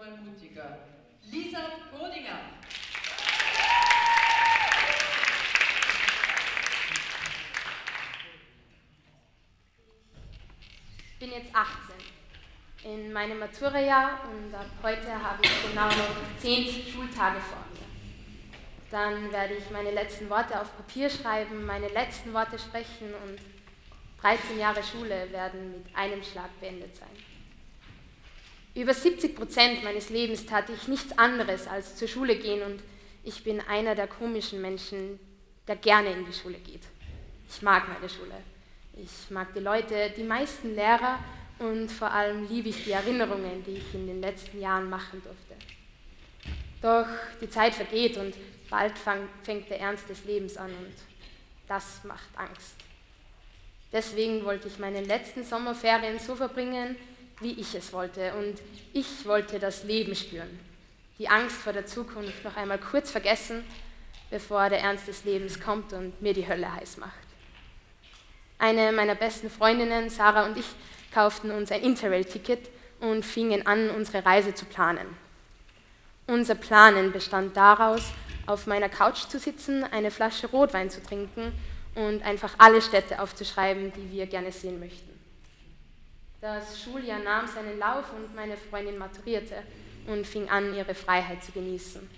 mal mutiger. Lisa Bodinger. Ich bin jetzt 18 in meinem Maturajahr und ab heute habe ich genau noch 10 Schultage vor mir. Dann werde ich meine letzten Worte auf Papier schreiben, meine letzten Worte sprechen und 13 Jahre Schule werden mit einem Schlag beendet sein. Über 70 Prozent meines Lebens tat ich nichts anderes als zur Schule gehen und ich bin einer der komischen Menschen, der gerne in die Schule geht. Ich mag meine Schule. Ich mag die Leute, die meisten Lehrer und vor allem liebe ich die Erinnerungen, die ich in den letzten Jahren machen durfte. Doch die Zeit vergeht und bald fängt der Ernst des Lebens an und das macht Angst. Deswegen wollte ich meine letzten Sommerferien so verbringen, wie ich es wollte. Und ich wollte das Leben spüren. Die Angst vor der Zukunft noch einmal kurz vergessen, bevor der Ernst des Lebens kommt und mir die Hölle heiß macht. Eine meiner besten Freundinnen, Sarah und ich, kauften uns ein Interrail-Ticket und fingen an, unsere Reise zu planen. Unser Planen bestand daraus, auf meiner Couch zu sitzen, eine Flasche Rotwein zu trinken und einfach alle Städte aufzuschreiben, die wir gerne sehen möchten. Das Schuljahr nahm seinen Lauf und meine Freundin maturierte und fing an, ihre Freiheit zu genießen.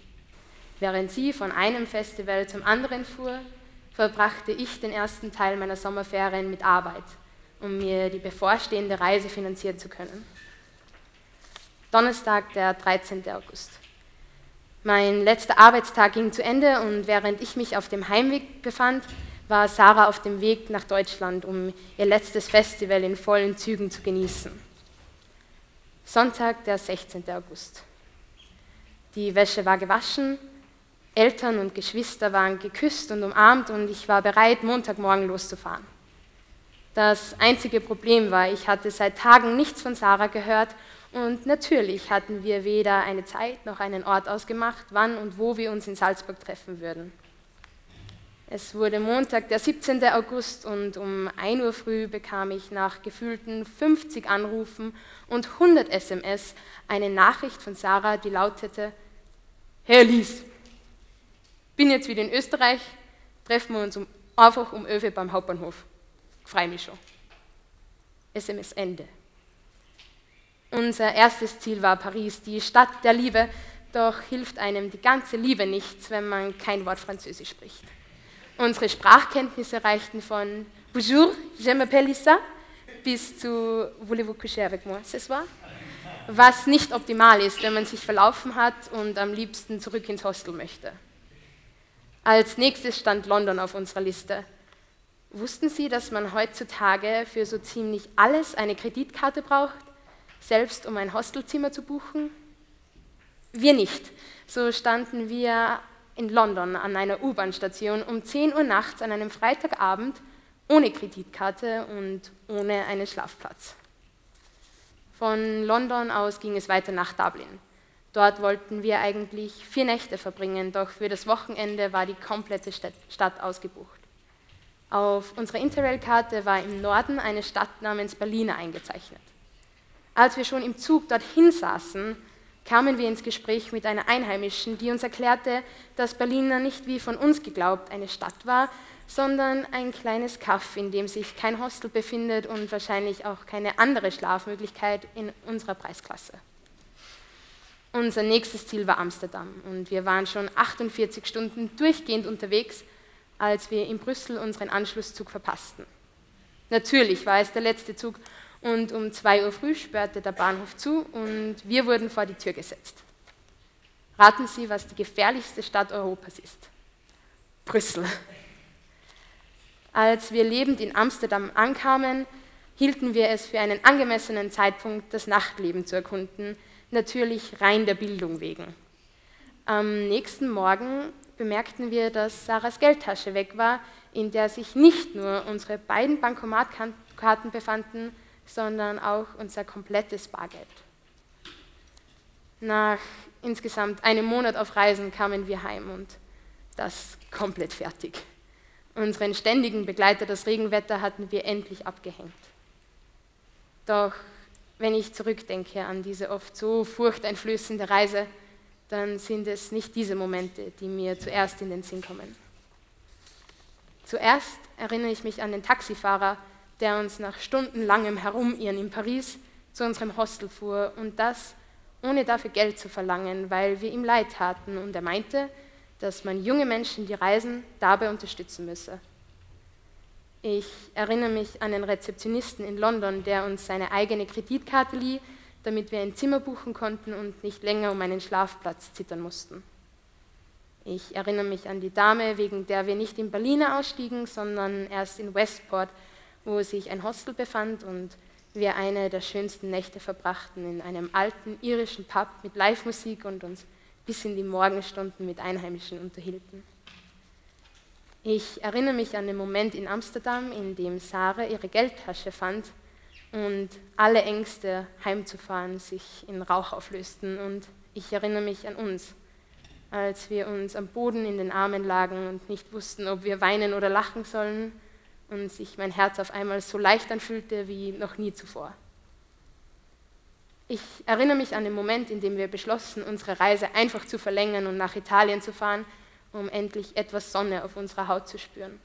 Während sie von einem Festival zum anderen fuhr, verbrachte ich den ersten Teil meiner Sommerferien mit Arbeit, um mir die bevorstehende Reise finanzieren zu können. Donnerstag, der 13. August. Mein letzter Arbeitstag ging zu Ende und während ich mich auf dem Heimweg befand, war Sarah auf dem Weg nach Deutschland, um ihr letztes Festival in vollen Zügen zu genießen. Sonntag, der 16. August. Die Wäsche war gewaschen, Eltern und Geschwister waren geküsst und umarmt und ich war bereit, Montagmorgen loszufahren. Das einzige Problem war, ich hatte seit Tagen nichts von Sarah gehört und natürlich hatten wir weder eine Zeit noch einen Ort ausgemacht, wann und wo wir uns in Salzburg treffen würden. Es wurde Montag, der 17. August und um 1 Uhr früh bekam ich nach gefühlten 50 Anrufen und 100 SMS eine Nachricht von Sarah, die lautete, Herr Lies, bin jetzt wieder in Österreich, treffen wir uns um, einfach um Öfe beim Hauptbahnhof. Freue mich schon. SMS Ende. Unser erstes Ziel war Paris, die Stadt der Liebe, doch hilft einem die ganze Liebe nichts, wenn man kein Wort Französisch spricht. Unsere Sprachkenntnisse reichten von Bonjour, je m'appelle Lisa bis zu Voulez-vous coucher avec moi ce soir? Was nicht optimal ist, wenn man sich verlaufen hat und am liebsten zurück ins Hostel möchte. Als nächstes stand London auf unserer Liste. Wussten Sie, dass man heutzutage für so ziemlich alles eine Kreditkarte braucht, selbst um ein Hostelzimmer zu buchen? Wir nicht. So standen wir in London an einer U-Bahn-Station um 10 Uhr nachts an einem Freitagabend ohne Kreditkarte und ohne einen Schlafplatz. Von London aus ging es weiter nach Dublin. Dort wollten wir eigentlich vier Nächte verbringen, doch für das Wochenende war die komplette Stadt ausgebucht. Auf unserer Interrail-Karte war im Norden eine Stadt namens Berliner eingezeichnet. Als wir schon im Zug dorthin saßen, kamen wir ins Gespräch mit einer Einheimischen, die uns erklärte, dass Berliner nicht wie von uns geglaubt eine Stadt war, sondern ein kleines Kaff, in dem sich kein Hostel befindet und wahrscheinlich auch keine andere Schlafmöglichkeit in unserer Preisklasse. Unser nächstes Ziel war Amsterdam und wir waren schon 48 Stunden durchgehend unterwegs, als wir in Brüssel unseren Anschlusszug verpassten. Natürlich war es der letzte Zug und um 2 Uhr früh sperrte der Bahnhof zu und wir wurden vor die Tür gesetzt. Raten Sie, was die gefährlichste Stadt Europas ist. Brüssel. Als wir lebend in Amsterdam ankamen, hielten wir es für einen angemessenen Zeitpunkt, das Nachtleben zu erkunden, natürlich rein der Bildung wegen. Am nächsten Morgen bemerkten wir, dass Sarahs Geldtasche weg war, in der sich nicht nur unsere beiden Bankomatkarten befanden, sondern auch unser komplettes Bargeld. Nach insgesamt einem Monat auf Reisen kamen wir heim und das komplett fertig. Unseren ständigen Begleiter, das Regenwetter, hatten wir endlich abgehängt. Doch wenn ich zurückdenke an diese oft so furchteinflößende Reise, dann sind es nicht diese Momente, die mir zuerst in den Sinn kommen. Zuerst erinnere ich mich an den Taxifahrer, der uns nach stundenlangem Herumirren in Paris zu unserem Hostel fuhr und das ohne dafür Geld zu verlangen, weil wir ihm leid taten und er meinte, dass man junge Menschen, die reisen, dabei unterstützen müsse. Ich erinnere mich an den Rezeptionisten in London, der uns seine eigene Kreditkarte lieh, damit wir ein Zimmer buchen konnten und nicht länger um einen Schlafplatz zittern mussten. Ich erinnere mich an die Dame, wegen der wir nicht in Berliner ausstiegen, sondern erst in Westport, wo sich ein Hostel befand und wir eine der schönsten Nächte verbrachten in einem alten irischen Pub mit Live-Musik und uns bis in die Morgenstunden mit Einheimischen unterhielten. Ich erinnere mich an den Moment in Amsterdam, in dem Sarah ihre Geldtasche fand und alle Ängste, heimzufahren, sich in Rauch auflösten. Und ich erinnere mich an uns, als wir uns am Boden in den Armen lagen und nicht wussten, ob wir weinen oder lachen sollen und sich mein Herz auf einmal so leicht anfühlte wie noch nie zuvor. Ich erinnere mich an den Moment, in dem wir beschlossen, unsere Reise einfach zu verlängern und nach Italien zu fahren, um endlich etwas Sonne auf unserer Haut zu spüren.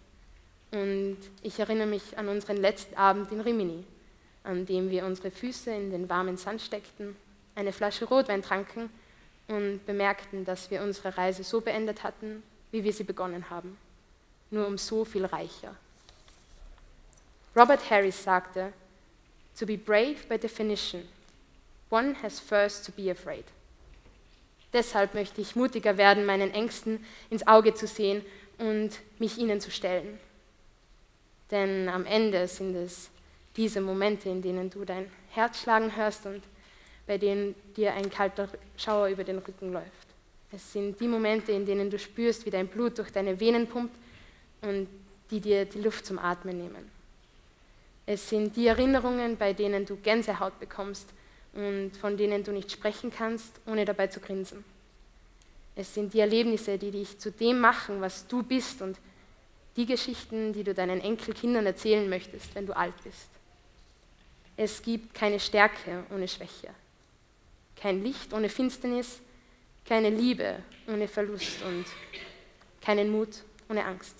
Und ich erinnere mich an unseren letzten Abend in Rimini, an dem wir unsere Füße in den warmen Sand steckten, eine Flasche Rotwein tranken und bemerkten, dass wir unsere Reise so beendet hatten, wie wir sie begonnen haben, nur um so viel reicher. Robert Harris sagte, To be brave by definition, one has first to be afraid. Deshalb möchte ich mutiger werden, meinen Ängsten ins Auge zu sehen und mich ihnen zu stellen. Denn am Ende sind es diese Momente, in denen du dein Herz schlagen hörst und bei denen dir ein kalter Schauer über den Rücken läuft. Es sind die Momente, in denen du spürst, wie dein Blut durch deine Venen pumpt und die dir die Luft zum Atmen nehmen. Es sind die Erinnerungen, bei denen du Gänsehaut bekommst und von denen du nicht sprechen kannst, ohne dabei zu grinsen. Es sind die Erlebnisse, die dich zu dem machen, was du bist und die Geschichten, die du deinen Enkelkindern erzählen möchtest, wenn du alt bist. Es gibt keine Stärke ohne Schwäche, kein Licht ohne Finsternis, keine Liebe ohne Verlust und keinen Mut ohne Angst.